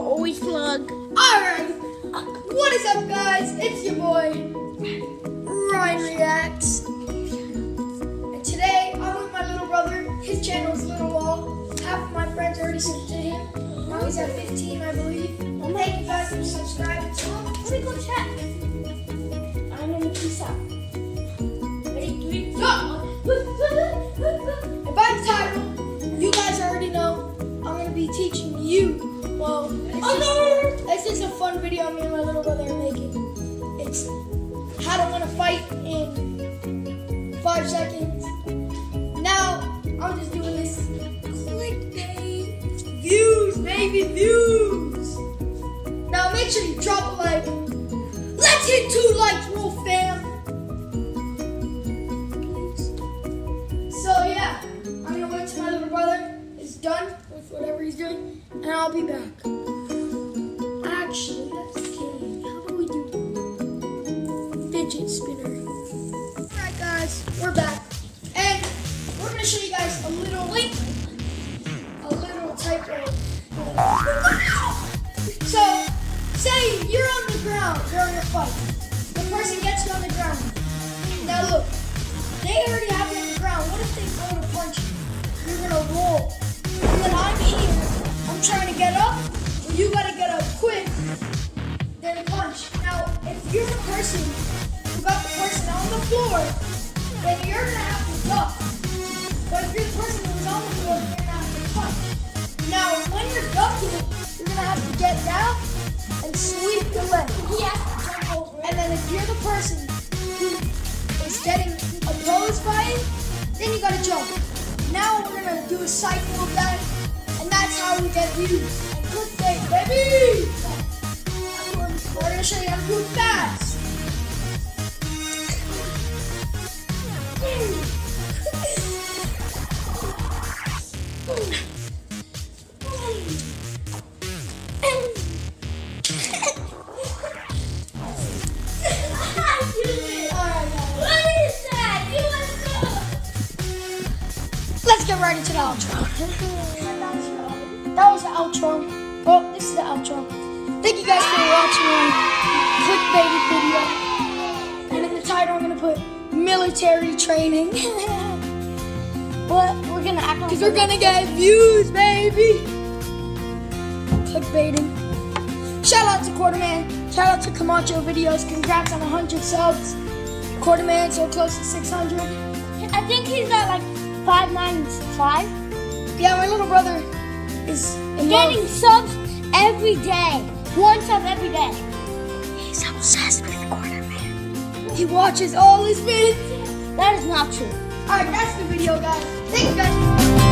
always plug. Alright, what is up, guys? It's your boy, Ryan Reacts. And today, I'm with my little brother. His channel is Little Wall. Half of my friends already subscribed to him. Now he's at 15, I believe. And thank you guys for subscribing to him. Let me go check. I'm gonna peace out. Ready, three, two, And by the title, you guys already know I'm gonna be teaching you. Well, it's just, it's just a fun video me and my little brother are making. It's how to win a fight in five seconds. Now I'm just doing this clickbait views, baby views. Now make sure you drop a like. Let's hit two likes, and I'll be back. Actually, that's okay. How about we do fidget spinner? Alright guys, we're back. And we're gonna show you guys a little a little type of So say you're on the ground during a fight. The person gets you on the ground. Now look, you're the person who got the person on the floor, then you're gonna have to duck. But if you're the person who's on the floor, you're gonna have to punch. Now, when you're ducking, you're gonna have to get down and sweep the leg. Yeah. And then if you're the person who is getting opposed by it, then you gotta jump. Now we're gonna do a cycle of that, and that's how we get views. Let's get right into the outro. That was the outro. Oh, this is the outro. Thank you guys for watching my clickbaited video. And in the title, I'm gonna put military training. But we're gonna act like Because we're gonna get views, baby. Clickbaiting. Shout out to Quarterman. Shout out to Camacho Videos. Congrats on 100 subs. Quarterman, so close to 600. I think he's at like five nine five. Yeah, my little brother is in love. Getting subs every day. One sub every day. He's obsessed with Quarterman. He watches all his vids. That is not true. Alright, that's the video, guys. Thanks, guys.